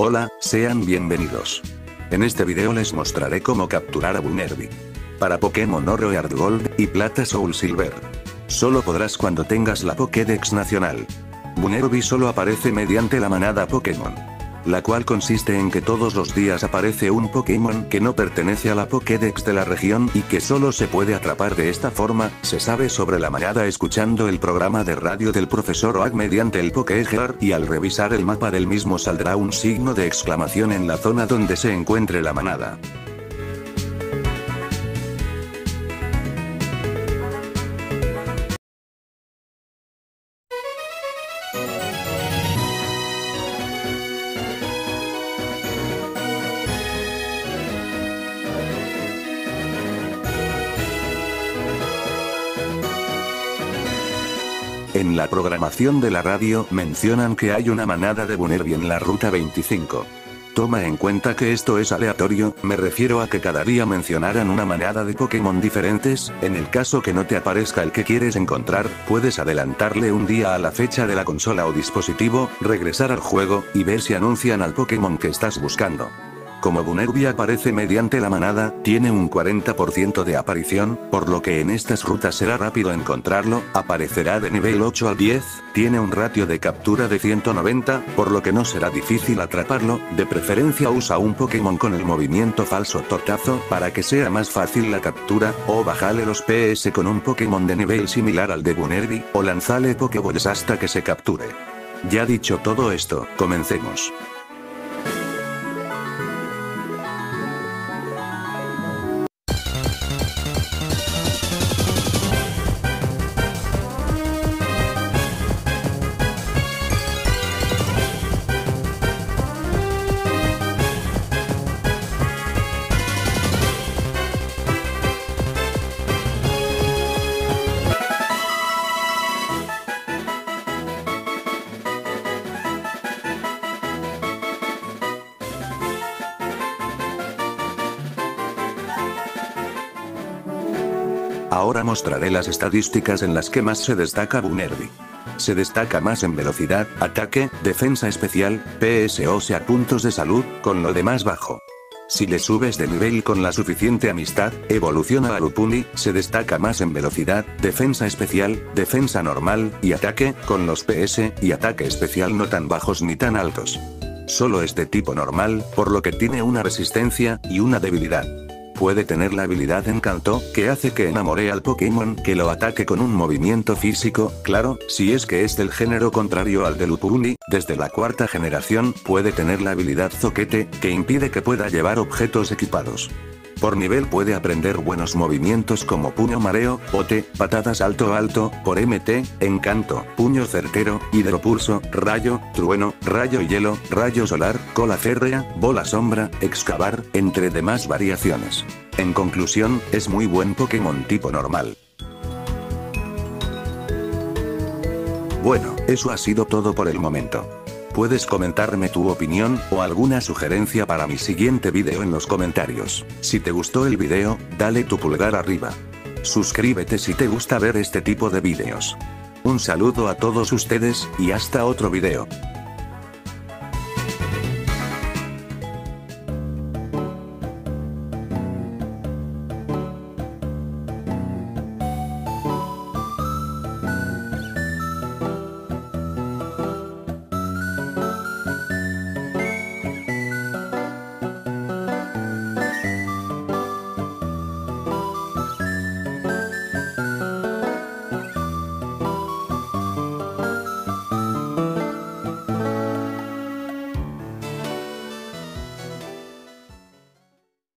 Hola, sean bienvenidos. En este video les mostraré cómo capturar a Bunerby. Para Pokémon Oro Earth Gold y Plata Soul Silver. Solo podrás cuando tengas la Pokédex nacional. Bunerby solo aparece mediante la manada Pokémon la cual consiste en que todos los días aparece un Pokémon que no pertenece a la Pokédex de la región y que solo se puede atrapar de esta forma, se sabe sobre la manada escuchando el programa de radio del profesor Oak mediante el Pokéjar y al revisar el mapa del mismo saldrá un signo de exclamación en la zona donde se encuentre la manada. En la programación de la radio mencionan que hay una manada de Bunerby en la ruta 25. Toma en cuenta que esto es aleatorio, me refiero a que cada día mencionaran una manada de Pokémon diferentes, en el caso que no te aparezca el que quieres encontrar, puedes adelantarle un día a la fecha de la consola o dispositivo, regresar al juego, y ver si anuncian al Pokémon que estás buscando. Como Bunerby aparece mediante la manada, tiene un 40% de aparición, por lo que en estas rutas será rápido encontrarlo, aparecerá de nivel 8 al 10, tiene un ratio de captura de 190, por lo que no será difícil atraparlo, de preferencia usa un Pokémon con el movimiento falso tortazo para que sea más fácil la captura, o bajale los PS con un Pokémon de nivel similar al de Bunerby, o lanzale Pokéballs hasta que se capture. Ya dicho todo esto, comencemos. Ahora mostraré las estadísticas en las que más se destaca Bunerby. Se destaca más en velocidad, ataque, defensa especial, PS o sea puntos de salud, con lo demás bajo. Si le subes de nivel con la suficiente amistad, evoluciona a Lupuni, se destaca más en velocidad, defensa especial, defensa normal, y ataque, con los PS, y ataque especial no tan bajos ni tan altos. Solo es de tipo normal, por lo que tiene una resistencia, y una debilidad puede tener la habilidad Encanto, que hace que enamore al Pokémon que lo ataque con un movimiento físico, claro, si es que es del género contrario al de Lupuni, desde la cuarta generación, puede tener la habilidad Zoquete, que impide que pueda llevar objetos equipados. Por nivel puede aprender buenos movimientos como puño mareo, bote, patadas alto alto, por MT, encanto, puño certero, hidropulso, rayo, trueno, rayo hielo, rayo solar, cola férrea, bola sombra, excavar, entre demás variaciones. En conclusión, es muy buen Pokémon tipo normal. Bueno, eso ha sido todo por el momento. Puedes comentarme tu opinión, o alguna sugerencia para mi siguiente video en los comentarios. Si te gustó el video, dale tu pulgar arriba. Suscríbete si te gusta ver este tipo de videos. Un saludo a todos ustedes, y hasta otro video.